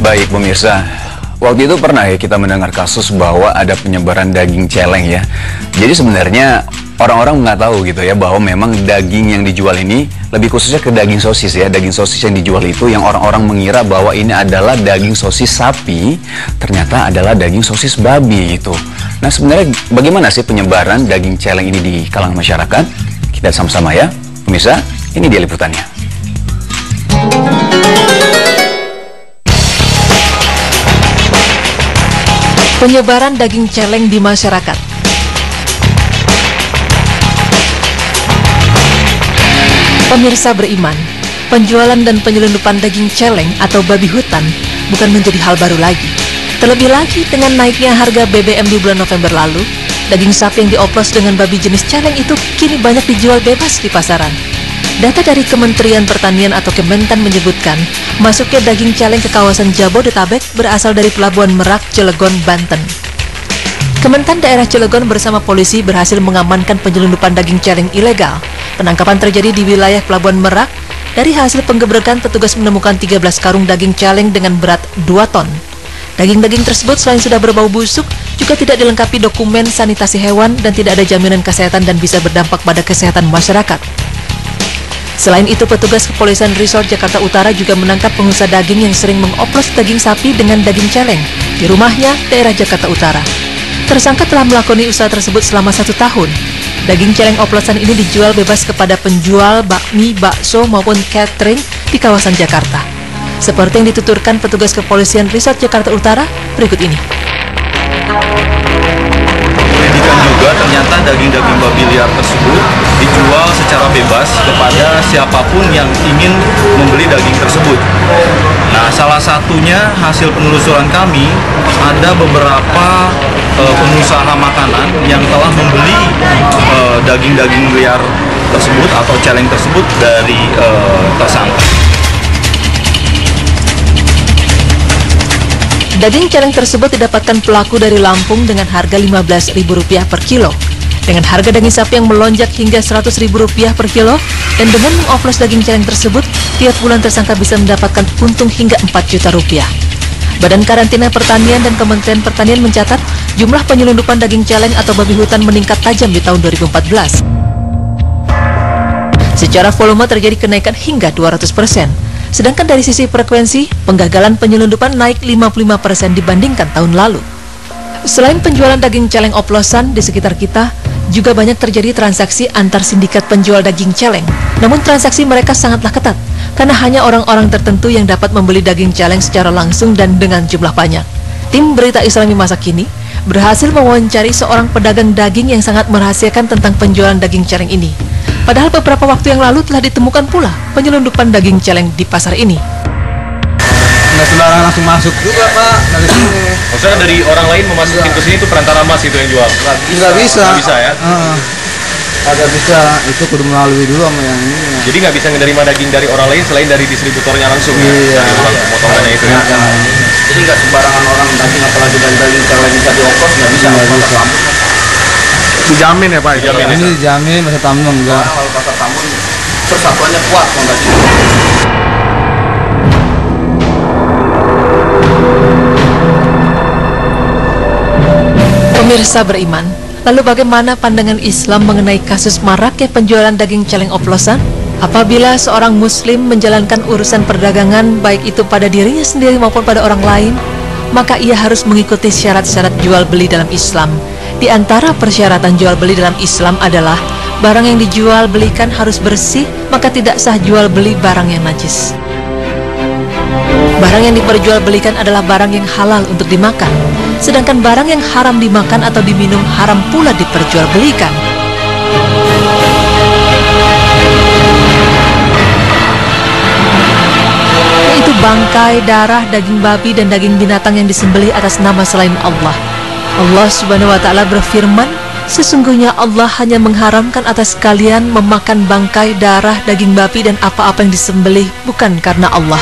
Baik pemirsa, waktu itu pernah ya kita mendengar kasus bahwa ada penyebaran daging celeng ya. Jadi sebenarnya orang-orang nggak tahu gitu ya bahwa memang daging yang dijual ini lebih khususnya ke daging sosis ya. Daging sosis yang dijual itu yang orang-orang mengira bahwa ini adalah daging sosis sapi, ternyata adalah daging sosis babi gitu. Nah sebenarnya bagaimana sih penyebaran daging celeng ini di kalangan masyarakat? Kita sama-sama ya, pemirsa. Ini dia liputannya. Penyebaran daging celeng di masyarakat. Pemirsa beriman, penjualan dan penyelundupan daging celeng atau babi hutan bukan menjadi hal baru lagi. Terlebih lagi dengan naiknya harga BBM di bulan November lalu, daging sapi yang dioplos dengan babi jenis celeng itu kini banyak dijual bebas di pasaran. Data dari Kementerian Pertanian atau Kementan menyebutkan, masuknya daging celeng ke kawasan Jabodetabek berasal dari Pelabuhan Merak, Cilegon, Banten. Kementan daerah Cilegon bersama polisi berhasil mengamankan penyelundupan daging celeng ilegal. Penangkapan terjadi di wilayah Pelabuhan Merak. Dari hasil penggebrekan, petugas menemukan 13 karung daging celeng dengan berat 2 ton. Daging-daging tersebut selain sudah berbau busuk, juga tidak dilengkapi dokumen sanitasi hewan dan tidak ada jaminan kesehatan dan bisa berdampak pada kesehatan masyarakat. Selain itu, petugas kepolisian Resort Jakarta Utara juga menangkap pengusaha daging yang sering mengoplos daging sapi dengan daging celeng di rumahnya, daerah Jakarta Utara. Tersangka telah melakoni usaha tersebut selama satu tahun. Daging celeng oplosan ini dijual bebas kepada penjual bakmi, bakso maupun catering di kawasan Jakarta. Seperti yang dituturkan petugas kepolisian Resort Jakarta Utara berikut ini. Pendidikan juga ternyata daging-daging babi liar tersebut dijual secara bebas kepada siapa pun yang ingin membeli daging tersebut. Nah, salah satunya hasil penelusuran kami ada beberapa eh, pengusaha makanan yang telah membeli eh, daging-daging liar tersebut atau celeng tersebut dari eh, tersangka. Daging celeng tersebut didapatkan pelaku dari Lampung dengan harga Rp15.000 per kilo. Dengan harga daging sapi yang melonjak hingga Rp100.000 per kilo, dan dengan mengoplos daging celeng tersebut, tiap bulan tersangka bisa mendapatkan untung hingga 4 juta rupiah. Badan Karantina Pertanian dan Kementerian Pertanian mencatat jumlah penyelundupan daging celeng atau babi hutan meningkat tajam di tahun 2014. Secara volume terjadi kenaikan hingga 200 persen. Sedangkan dari sisi frekuensi, penggagalan penyelundupan naik 55 persen dibandingkan tahun lalu. Selain penjualan daging celeng oplosan di sekitar kita, juga banyak terjadi transaksi antar sindikat penjual daging celeng. Namun transaksi mereka sangatlah ketat, karena hanya orang-orang tertentu yang dapat membeli daging celeng secara langsung dan dengan jumlah banyak. Tim Berita Islami Masa Kini berhasil mewawancari seorang pedagang daging yang sangat merahasiakan tentang penjualan daging celeng ini. Padahal beberapa waktu yang lalu telah ditemukan pula penyelundupan daging celeng di pasar ini. nggak sembarangan langsung masuk juga pak dari sini Maksudnya dari orang lain memasukin ke sini itu perantara mas itu yang jual. nggak bisa Nggak bisa ya? Heeh. agak bisa itu kudu melalui dulu sama yang ini ya. Jadi nggak bisa menerima daging dari orang lain selain dari distributornya langsung ya? Iya. Dari tukang pemotongannya itu ya? jadi nggak sembarangan orang daging apalagi dari daging celeng bisa dioplos nggak bisa nggak bisa Dijamin ya Pak? Dijamin. ini dijamin masa tamu enggak Kalau pasar Tambun persatuannya kuat fondasi. Pemirsa beriman, lalu bagaimana pandangan Islam mengenai kasus maraknya penjualan daging celeng oplosan? Apabila seorang muslim menjalankan urusan perdagangan baik itu pada dirinya sendiri maupun pada orang lain, maka ia harus mengikuti syarat-syarat jual beli dalam Islam. Di antara persyaratan jual beli dalam Islam adalah barang yang dijual belikan harus bersih, maka tidak sah jual beli barang yang najis. Barang yang diperjualbelikan adalah barang yang halal untuk dimakan, sedangkan barang yang haram dimakan atau diminum haram pula diperjualbelikan. Yaitu bangkai, darah, daging babi, dan daging binatang yang disembelih atas nama selain Allah. Allah subhanahu wa ta'ala berfirman, Sesungguhnya Allah hanya mengharamkan atas kalian memakan bangkai, darah, daging babi, dan apa-apa yang disembelih bukan karena Allah.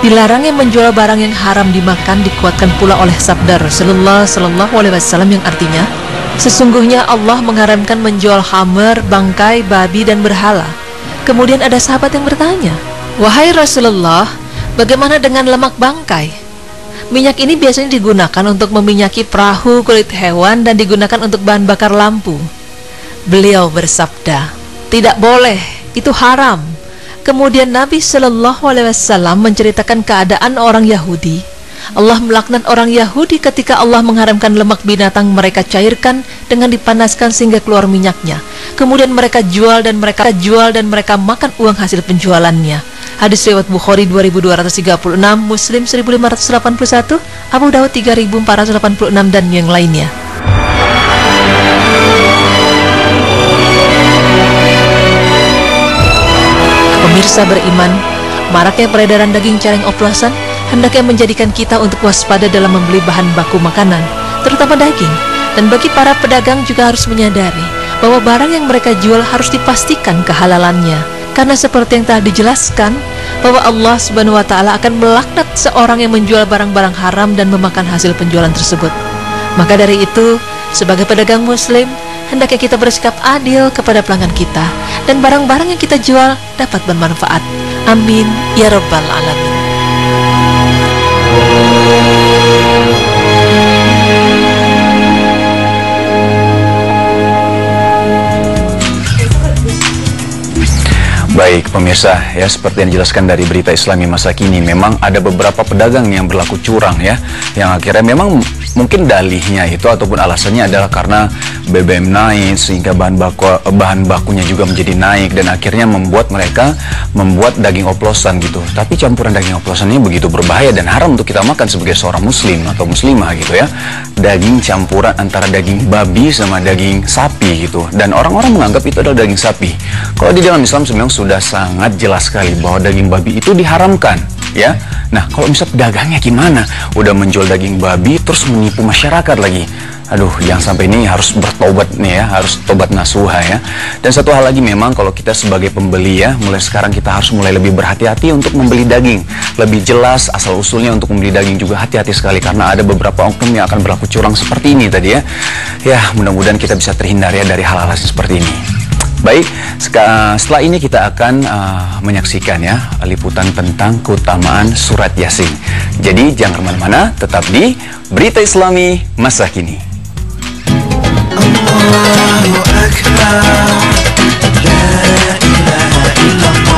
Dilarangnya menjual barang yang haram dimakan dikuatkan pula oleh sabda Rasulullah Sallallahu Alaihi Wasallam yang artinya Sesungguhnya Allah mengharamkan menjual hammer, bangkai, babi, dan berhala. Kemudian ada sahabat yang bertanya, Wahai Rasulullah, bagaimana dengan lemak bangkai? Minyak ini biasanya digunakan untuk meminyaki perahu kulit hewan dan digunakan untuk bahan bakar lampu. Beliau bersabda, tidak boleh, itu haram. Kemudian Nabi Shallallahu Alaihi Wasallam menceritakan keadaan orang Yahudi Allah melaknat orang Yahudi ketika Allah mengharamkan lemak binatang mereka cairkan dengan dipanaskan sehingga keluar minyaknya. Kemudian mereka jual dan mereka jual dan mereka makan uang hasil penjualannya. Hadis riwayat Bukhari 2236, Muslim 1581, Abu Dawud 3486 dan yang lainnya. Pemirsa beriman, maraknya peredaran daging celeng oplosan hendaknya menjadikan kita untuk waspada dalam membeli bahan baku makanan, terutama daging. Dan bagi para pedagang juga harus menyadari bahwa barang yang mereka jual harus dipastikan kehalalannya. Karena seperti yang telah dijelaskan, bahwa Allah Subhanahu wa taala akan melaknat seorang yang menjual barang-barang haram dan memakan hasil penjualan tersebut. Maka dari itu, sebagai pedagang muslim, hendaknya kita bersikap adil kepada pelanggan kita dan barang-barang yang kita jual dapat bermanfaat. Amin ya rabbal alamin. Baik pemirsa, ya seperti yang dijelaskan dari berita Islami masa kini, memang ada beberapa pedagang yang berlaku curang ya, yang akhirnya memang mungkin dalihnya itu ataupun alasannya adalah karena BBM naik sehingga bahan baku bahan bakunya juga menjadi naik dan akhirnya membuat mereka membuat daging oplosan gitu. Tapi campuran daging oplosan ini begitu berbahaya dan haram untuk kita makan sebagai seorang muslim atau muslimah gitu ya. Daging campuran antara daging babi sama daging sapi gitu. Dan orang-orang menganggap itu adalah daging sapi. Kalau di dalam Islam sebenarnya sudah sangat jelas sekali bahwa daging babi itu diharamkan ya. Nah, kalau misal pedagangnya gimana? Udah menjual daging babi terus menipu masyarakat lagi. Aduh, yang sampai ini harus bertobat nih ya, harus tobat nasuha ya. Dan satu hal lagi memang kalau kita sebagai pembeli ya, mulai sekarang kita harus mulai lebih berhati-hati untuk membeli daging. Lebih jelas asal usulnya untuk membeli daging juga hati-hati sekali karena ada beberapa oknum yang akan berlaku curang seperti ini tadi ya. Ya, mudah-mudahan kita bisa terhindar ya dari hal-hal seperti ini. Baik, setelah ini kita akan uh, menyaksikan ya liputan tentang keutamaan surat Yasin. Jadi jangan ke mana-mana, tetap di Berita Islami Masa Kini. Allahu Akbar La